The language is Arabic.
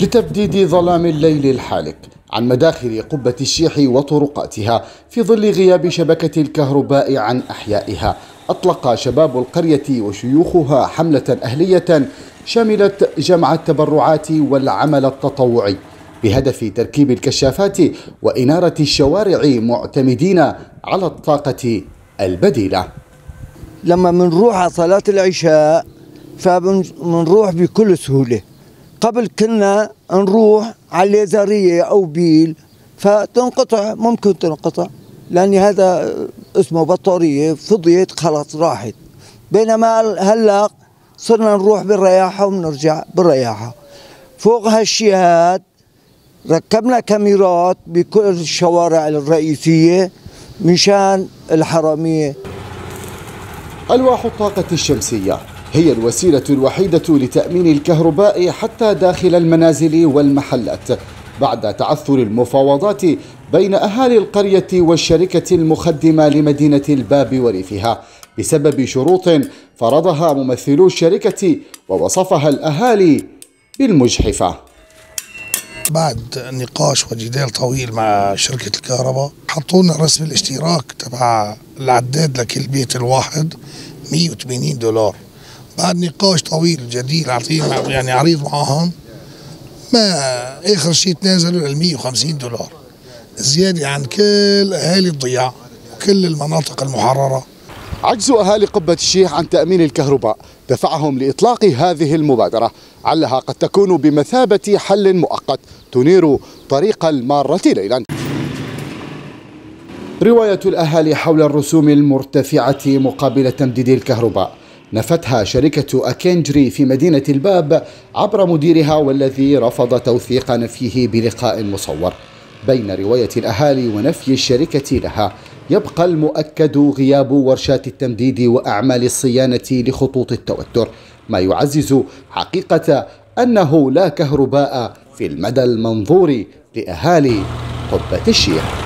لتبديد ظلام الليل الحالك عن مداخل قبة الشيح وطرقاتها في ظل غياب شبكة الكهرباء عن أحيائها. أطلق شباب القرية وشيوخها حملة أهلية شملت جمع التبرعات والعمل التطوعي بهدف تركيب الكشافات وإنارة الشوارع معتمدين على الطاقة البديلة. لما بنروح على صلاة العشاء فبنروح بكل سهولة. قبل كنا نروح على الليزرية أو بيل فتنقطع ممكن تنقطع لأن هذا اسمه بطارية فضيت خلاص راحت. بينما هلأ صرنا نروح بالرياحة وبنرجع بالرياحة فوق هالشيهات ركبنا كاميرات بكل الشوارع الرئيسية مشان الحرامية. ألواح الطاقة الشمسية. هي الوسيلة الوحيدة لتأمين الكهرباء حتى داخل المنازل والمحلات بعد تعثر المفاوضات بين أهالي القرية والشركة المخدمة لمدينة الباب وريفها. بسبب شروط فرضها ممثلو الشركة ووصفها الأهالي بالمجحفة. بعد نقاش وجدال طويل مع شركة الكهرباء حطوا لنا رسم الاشتراك تبع العداد لكل بيت الواحد 180 دولار. بعد نقاش طويل جديد عطينا يعني عريض معهم ما آخر شيء تنازلوا ل 150 دولار. زيادة عن كل أهالي الضياع وكل المناطق المحررة. عجز أهالي قبة الشيح عن تأمين الكهرباء. دفعهم لإطلاق هذه المبادرة. علها قد تكون بمثابة حل مؤقت. تنير طريق المارة ليلا. رواية الأهالي حول الرسوم المرتفعة مقابل تمديد الكهرباء. نفتها شركة أكينجري في مدينة الباب عبر مديرها والذي رفض توثيق نفيه بلقاء مصور. بين رواية الأهالي ونفي الشركة لها يبقى المؤكد غياب ورشات التمديد وأعمال الصيانة لخطوط التوتر. ما يعزز حقيقة أنه لا كهرباء في المدى المنظور لأهالي قبة الشيخ.